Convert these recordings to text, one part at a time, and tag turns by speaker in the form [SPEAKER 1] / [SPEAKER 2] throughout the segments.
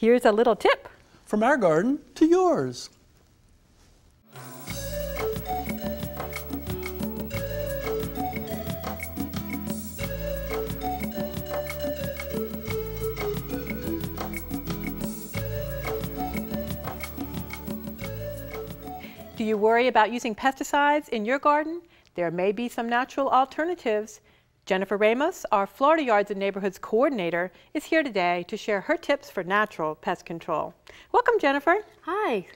[SPEAKER 1] Here's a little tip.
[SPEAKER 2] From our garden to yours.
[SPEAKER 1] Do you worry about using pesticides in your garden? There may be some natural alternatives. Jennifer Ramos, our Florida Yards and Neighborhoods coordinator, is here today to share her tips for natural pest control. Welcome, Jennifer.
[SPEAKER 3] Hi.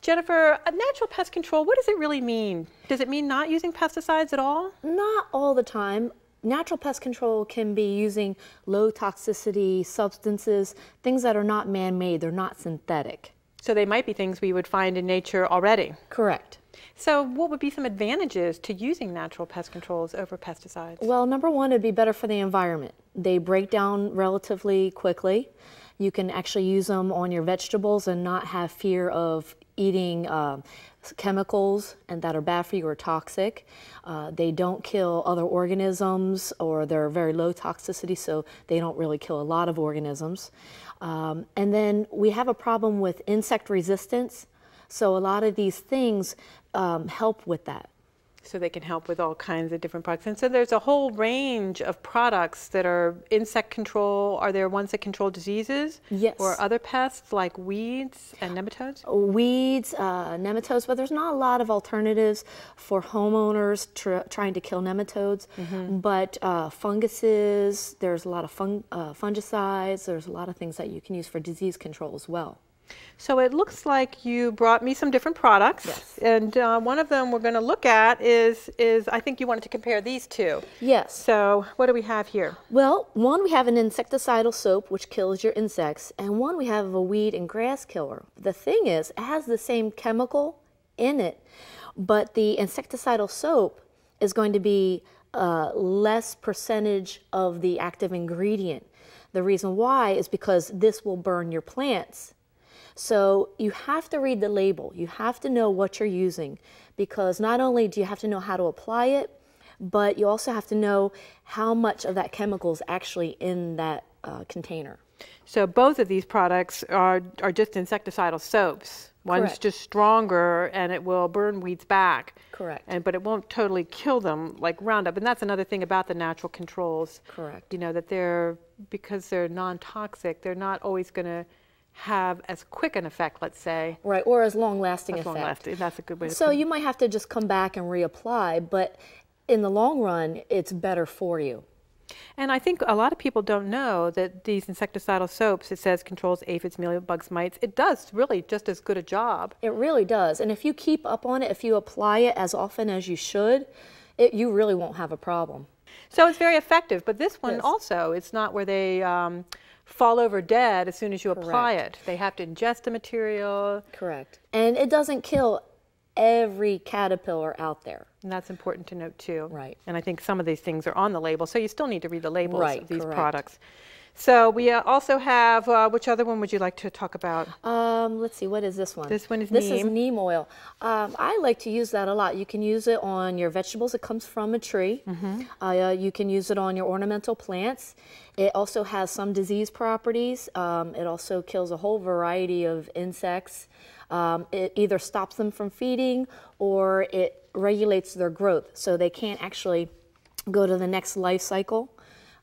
[SPEAKER 1] Jennifer, natural pest control, what does it really mean? Does it mean not using pesticides at all?
[SPEAKER 3] Not all the time. Natural pest control can be using low toxicity substances, things that are not man made, they're not synthetic.
[SPEAKER 1] So they might be things we would find in nature already.
[SPEAKER 3] Correct.
[SPEAKER 1] So what would be some advantages to using natural pest controls over pesticides?
[SPEAKER 3] Well, number one, it'd be better for the environment. They break down relatively quickly. You can actually use them on your vegetables and not have fear of eating uh, chemicals and that are bad for you or toxic. Uh, they don't kill other organisms or they're very low toxicity, so they don't really kill a lot of organisms. Um, and then we have a problem with insect resistance. So a lot of these things um, help with that.
[SPEAKER 1] So they can help with all kinds of different products. And so there's a whole range of products that are insect control. Are there ones that control diseases?
[SPEAKER 3] Yes.
[SPEAKER 1] Or other pests like weeds and nematodes?
[SPEAKER 3] Weeds, uh, nematodes, but there's not a lot of alternatives for homeowners tr trying to kill nematodes. Mm -hmm. But uh, funguses, there's a lot of fung uh, fungicides, there's a lot of things that you can use for disease control as well.
[SPEAKER 1] So it looks like you brought me some different products.
[SPEAKER 3] Yes.
[SPEAKER 1] And uh, one of them we're going to look at is, is, I think you wanted to compare these two.
[SPEAKER 3] Yes.
[SPEAKER 1] So what do we have here?
[SPEAKER 3] Well, one we have an insecticidal soap which kills your insects, and one we have a weed and grass killer. The thing is, it has the same chemical in it, but the insecticidal soap is going to be uh, less percentage of the active ingredient. The reason why is because this will burn your plants so you have to read the label. You have to know what you're using because not only do you have to know how to apply it, but you also have to know how much of that chemical is actually in that uh, container.
[SPEAKER 1] So both of these products are, are just insecticidal soaps. One's
[SPEAKER 3] Correct.
[SPEAKER 1] just stronger and it will burn weeds back.
[SPEAKER 3] Correct.
[SPEAKER 1] And but it won't totally kill them like Roundup. And that's another thing about the natural controls.
[SPEAKER 3] Correct.
[SPEAKER 1] You know that they're because they're non-toxic, they're not always going to have as quick an effect, let's say.
[SPEAKER 3] Right, or as long lasting
[SPEAKER 1] as
[SPEAKER 3] effect.
[SPEAKER 1] long lasting. That's a good way to
[SPEAKER 3] So you might have to just come back and reapply, but in the long run, it's better for you.
[SPEAKER 1] And I think a lot of people don't know that these insecticidal soaps, it says controls aphids, mealybugs, mites. It does really just as good a job.
[SPEAKER 3] It really does. And if you keep up on it, if you apply it as often as you should, it, you really won't have a problem.
[SPEAKER 1] So it's very effective. But this one
[SPEAKER 3] yes.
[SPEAKER 1] also, it's not where they um, fall over dead as soon as you
[SPEAKER 3] Correct.
[SPEAKER 1] apply it. They have to ingest the material.
[SPEAKER 3] Correct. And it doesn't kill every caterpillar out there.
[SPEAKER 1] And that's important to note too.
[SPEAKER 3] Right.
[SPEAKER 1] And I think some of these things are on the label, so you still need to read the labels
[SPEAKER 3] right,
[SPEAKER 1] of these
[SPEAKER 3] correct.
[SPEAKER 1] products. So we uh, also have, uh, which other one would you like to talk about?
[SPEAKER 3] Um, let's see, what is this one?
[SPEAKER 1] This one is
[SPEAKER 3] this
[SPEAKER 1] neem.
[SPEAKER 3] is neem oil. Um, I like to use that a lot. You can use it on your vegetables. It comes from a tree. Mm -hmm. uh, you can use it on your ornamental plants. It also has some disease properties. Um, it also kills a whole variety of insects. Um, it either stops them from feeding or it regulates their growth so they can't actually go to the next life cycle.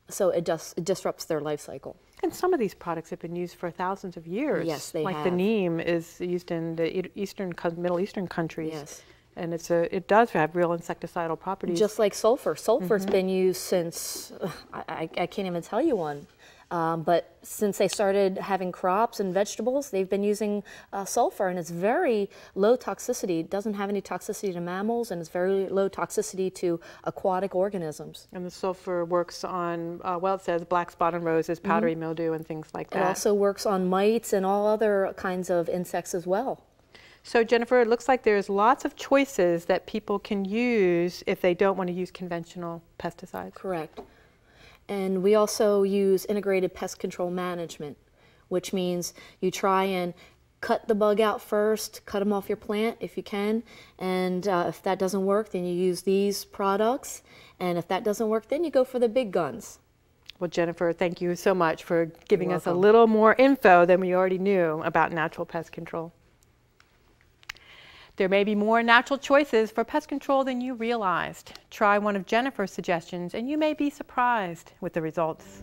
[SPEAKER 3] So it just it disrupts their life cycle.
[SPEAKER 1] And some of these products have been used for thousands of years.
[SPEAKER 3] Yes, they
[SPEAKER 1] like
[SPEAKER 3] have.
[SPEAKER 1] the neem is used in the eastern, Middle Eastern countries.
[SPEAKER 3] Yes.
[SPEAKER 1] And it's a, it does have real insecticidal properties.
[SPEAKER 3] Just like sulfur. Sulfur's
[SPEAKER 1] Mm-hmm.
[SPEAKER 3] been used since, I, I, I can't even tell you one. Um, but since they started having crops and vegetables, they've been using uh, sulfur, and it's very low toxicity. It doesn't have any toxicity to mammals, and it's very low toxicity to aquatic organisms.
[SPEAKER 1] and the sulfur works on, uh, well, it says black spot on roses, powdery mildew, and things like
[SPEAKER 3] Mm-hmm. It also works on mites and all other kinds of insects as well.
[SPEAKER 1] So Jennifer, it looks like there's lots of choices that people can use if they don't want to use conventional pesticides.
[SPEAKER 3] Correct. And we also use integrated pest control management, which means you try and cut the bug out first, cut them off your plant if you can, and uh, if that doesn't work, then you use these products, and if that doesn't work, then you go for the big guns.
[SPEAKER 1] Well, Jennifer, thank you so much for giving us a little more info than we already knew about natural pest control. There may be more natural choices for pest control than you realized. Try one of Jennifer's suggestions and you may be surprised with the results.